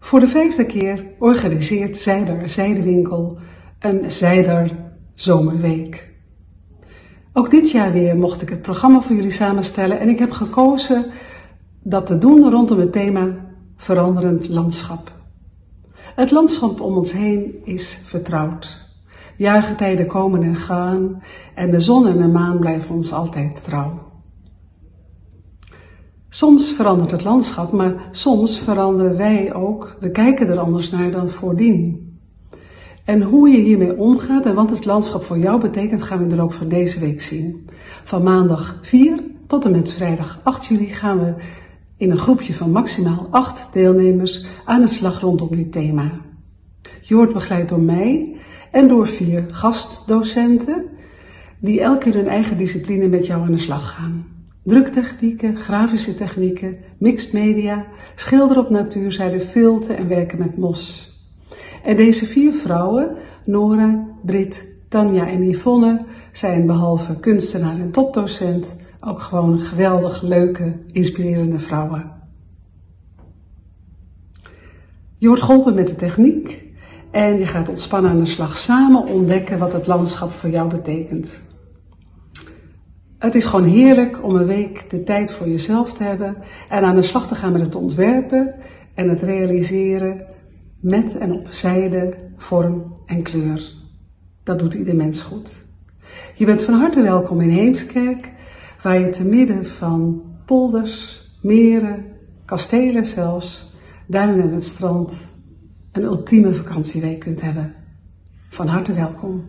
Voor de vijfde keer organiseert Zijder Zijdewinkel een Zijder Zomerweek. Ook dit jaar weer mocht ik het programma voor jullie samenstellen en ik heb gekozen dat te doen rondom het thema veranderend landschap. Het landschap om ons heen is vertrouwd. Jaargetijden komen en gaan en de zon en de maan blijven ons altijd trouw. Soms verandert het landschap, maar soms veranderen wij ook. We kijken er anders naar dan voordien. En hoe je hiermee omgaat en wat het landschap voor jou betekent, gaan we in de loop van deze week zien. Van maandag 4 tot en met vrijdag 8 juli gaan we in een groepje van maximaal 8 deelnemers aan de slag rondom dit thema. Je wordt begeleid door mij en door vier gastdocenten die elke keer hun eigen discipline met jou aan de slag gaan. Druktechnieken, grafische technieken, mixed media, schilderen op natuurzijde, filten en werken met mos. En deze vier vrouwen, Nora, Brit, Tanja en Yvonne, zijn behalve kunstenaar en topdocent ook gewoon geweldig leuke, inspirerende vrouwen. Je wordt geholpen met de techniek en je gaat ontspannen aan de slag samen ontdekken wat het landschap voor jou betekent. Het is gewoon heerlijk om een week de tijd voor jezelf te hebben en aan de slag te gaan met het ontwerpen en het realiseren met en op zijde, vorm en kleur. Dat doet ieder mens goed. Je bent van harte welkom in Heemskerk, waar je te midden van polders, meren, kastelen zelfs, duinen en het strand een ultieme vakantieweek kunt hebben. Van harte welkom.